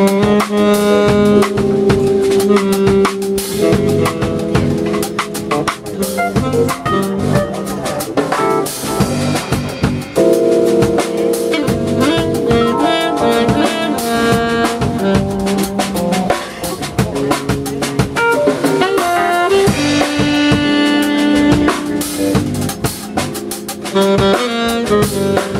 Mm-hmm. forever.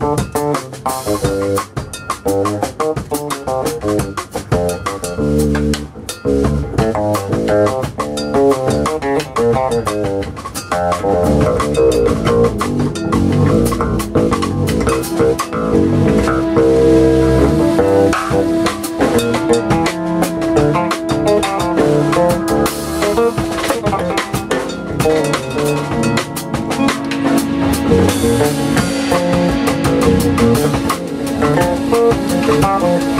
Música Thank